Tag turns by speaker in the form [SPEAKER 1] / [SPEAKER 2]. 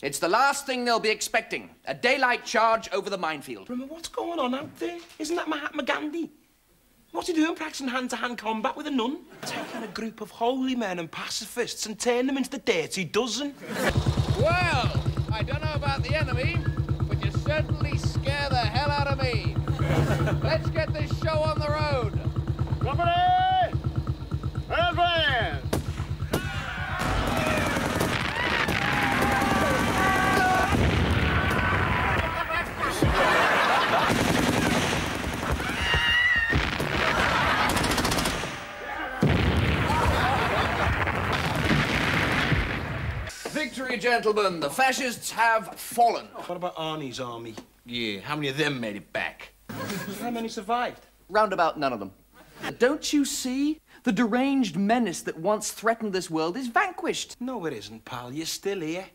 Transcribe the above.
[SPEAKER 1] It's the last thing they'll be expecting. A daylight charge over the minefield.
[SPEAKER 2] Remember, what's going on out there? Isn't that Mahatma Gandhi? What's he doing practicing hand-to-hand combat with a nun? Taking a group of holy men and pacifists and turning them into the dirty dozen.
[SPEAKER 3] Well, I don't know about the enemy, but you certainly scare the hell out of me. Let's get this show on the road.
[SPEAKER 1] Victory, gentlemen. The fascists have fallen.
[SPEAKER 2] Oh, what about Arnie's army?
[SPEAKER 4] Yeah, how many of them made it back?
[SPEAKER 2] How many survived?
[SPEAKER 1] Roundabout none of them. Don't you see? The deranged menace that once threatened this world is vanquished.
[SPEAKER 2] No, it isn't, pal. You're still here.